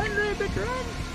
Run, the run!